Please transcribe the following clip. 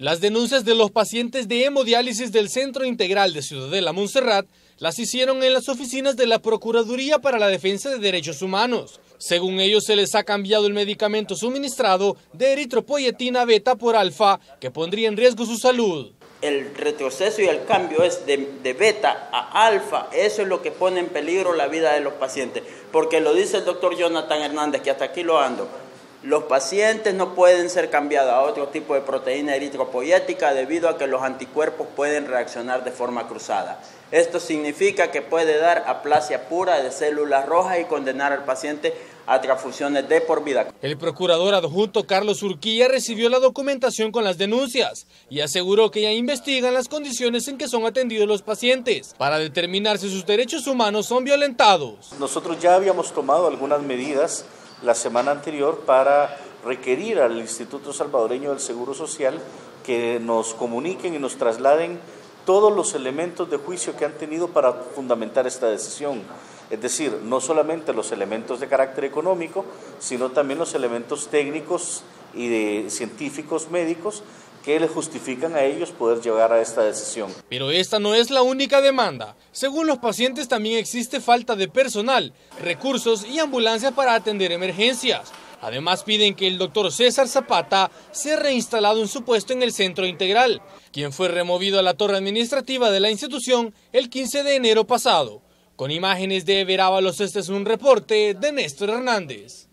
Las denuncias de los pacientes de hemodiálisis del Centro Integral de Ciudadela Montserrat las hicieron en las oficinas de la Procuraduría para la Defensa de Derechos Humanos. Según ellos, se les ha cambiado el medicamento suministrado de eritropoyetina beta por alfa, que pondría en riesgo su salud. El retroceso y el cambio es de, de beta a alfa, eso es lo que pone en peligro la vida de los pacientes, porque lo dice el doctor Jonathan Hernández, que hasta aquí lo ando, los pacientes no pueden ser cambiados a otro tipo de proteína eritropoyética debido a que los anticuerpos pueden reaccionar de forma cruzada. Esto significa que puede dar aplasia pura de células rojas y condenar al paciente a transfusiones de por vida. El procurador adjunto Carlos Urquilla recibió la documentación con las denuncias y aseguró que ya investigan las condiciones en que son atendidos los pacientes para determinar si sus derechos humanos son violentados. Nosotros ya habíamos tomado algunas medidas la semana anterior para requerir al Instituto Salvadoreño del Seguro Social que nos comuniquen y nos trasladen todos los elementos de juicio que han tenido para fundamentar esta decisión. Es decir, no solamente los elementos de carácter económico, sino también los elementos técnicos y de científicos médicos que les justifican a ellos poder llegar a esta decisión. Pero esta no es la única demanda. Según los pacientes también existe falta de personal, recursos y ambulancias para atender emergencias. Además piden que el doctor César Zapata sea reinstalado en su puesto en el centro integral, quien fue removido a la torre administrativa de la institución el 15 de enero pasado. Con imágenes de Verábalos, este es un reporte de Néstor Hernández.